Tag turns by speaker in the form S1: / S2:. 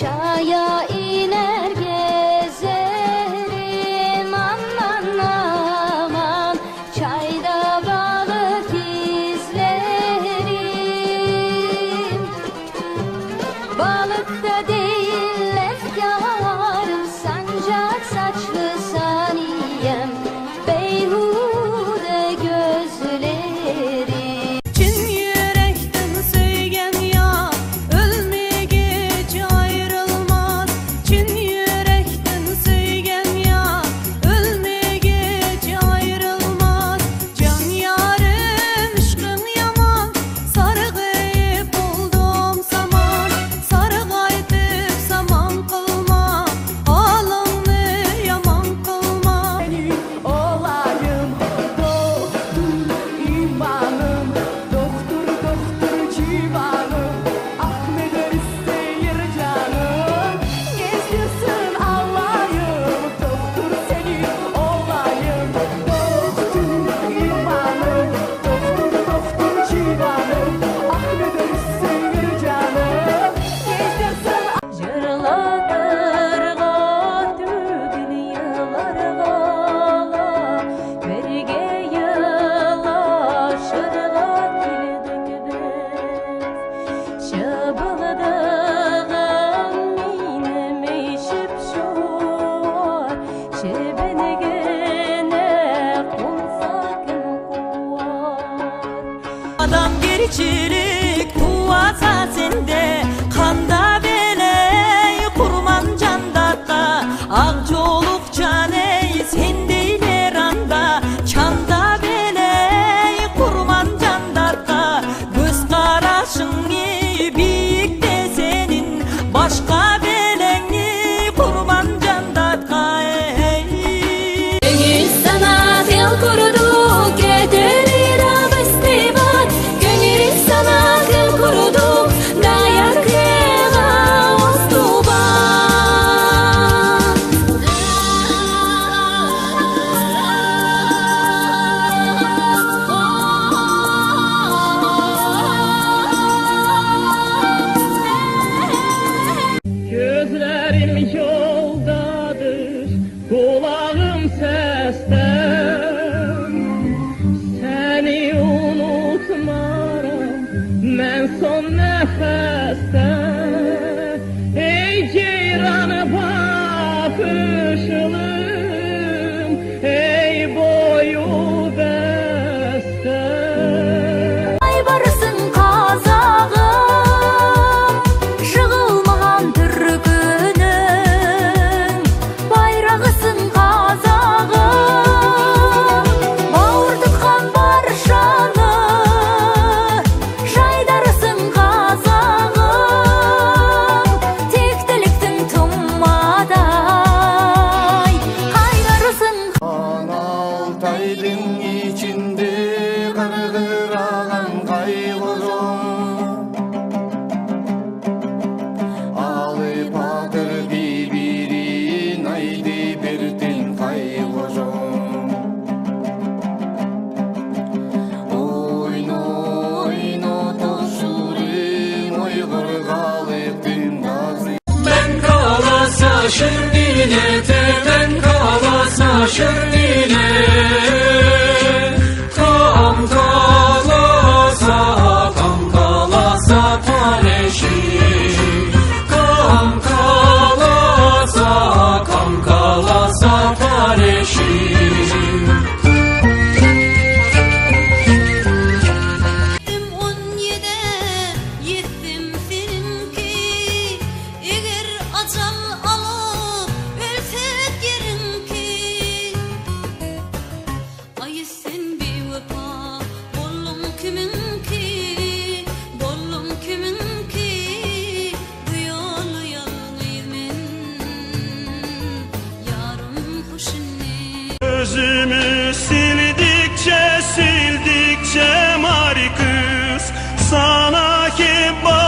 S1: Çaya iner gezerim aman Çayda balık izlerim. Balık da değil efkarım Sancak saçlı saniyem.
S2: sun. Parrain.
S3: Gözümü sildikçe sildikçe mari Sana ki bak